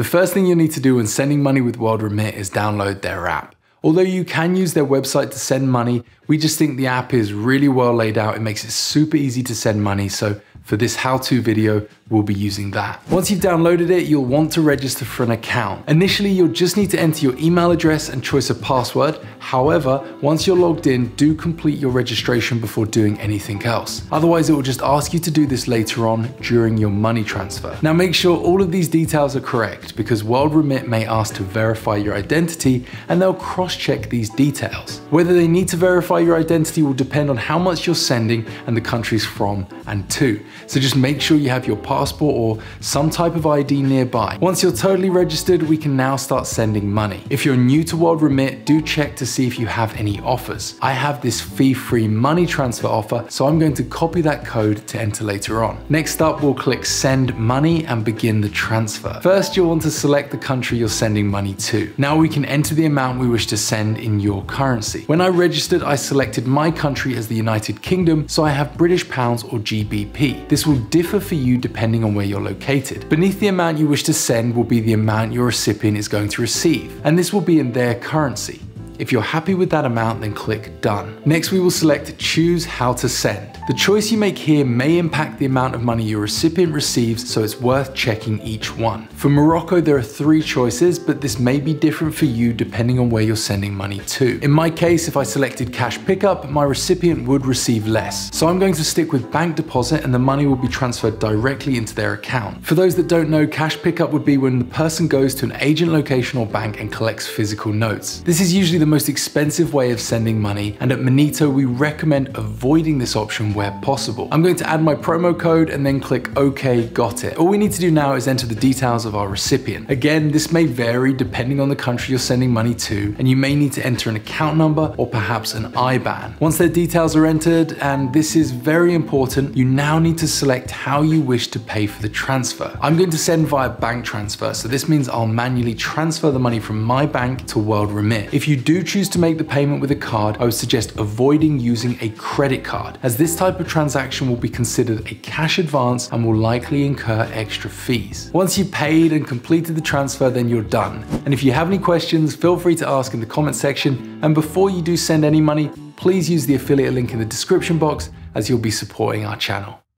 The first thing you'll need to do when sending money with WorldRemit is download their app. Although you can use their website to send money, we just think the app is really well laid out. It makes it super easy to send money. So for this how-to video, we'll be using that. Once you've downloaded it, you'll want to register for an account. Initially, you'll just need to enter your email address and choice of password. However, once you're logged in, do complete your registration before doing anything else. Otherwise, it will just ask you to do this later on during your money transfer. Now make sure all of these details are correct because WorldRemit may ask to verify your identity and they'll cross-check these details. Whether they need to verify your identity will depend on how much you're sending and the countries from and to. So just make sure you have your passport or some type of ID nearby. Once you're totally registered, we can now start sending money. If you're new to WorldRemit, do check to see if you have any offers. I have this fee-free money transfer offer, so I'm going to copy that code to enter later on. Next up, we'll click send money and begin the transfer. First, you'll want to select the country you're sending money to. Now we can enter the amount we wish to send in your currency. When I registered, I selected my country as the United Kingdom, so I have British pounds or GBP. This will differ for you depending on where you're located. Beneath the amount you wish to send will be the amount your recipient is going to receive, and this will be in their currency. If you're happy with that amount, then click Done. Next, we will select Choose How to Send. The choice you make here may impact the amount of money your recipient receives, so it's worth checking each one. For Morocco, there are three choices, but this may be different for you depending on where you're sending money to. In my case, if I selected cash pickup, my recipient would receive less. So I'm going to stick with bank deposit and the money will be transferred directly into their account. For those that don't know, cash pickup would be when the person goes to an agent location or bank and collects physical notes. This is usually the most expensive way of sending money, and at Monito, we recommend avoiding this option where possible. I'm going to add my promo code and then click OK, got it. All we need to do now is enter the details of our recipient. Again, this may vary depending on the country you're sending money to, and you may need to enter an account number or perhaps an IBAN. Once their details are entered, and this is very important, you now need to select how you wish to pay for the transfer. I'm going to send via bank transfer, so this means I'll manually transfer the money from my bank to WorldRemit. If you do choose to make the payment with a card, I would suggest avoiding using a credit card, as this type type of transaction will be considered a cash advance and will likely incur extra fees. Once you've paid and completed the transfer, then you're done. And if you have any questions, feel free to ask in the comment section. And before you do send any money, please use the affiliate link in the description box as you'll be supporting our channel.